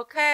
Okay.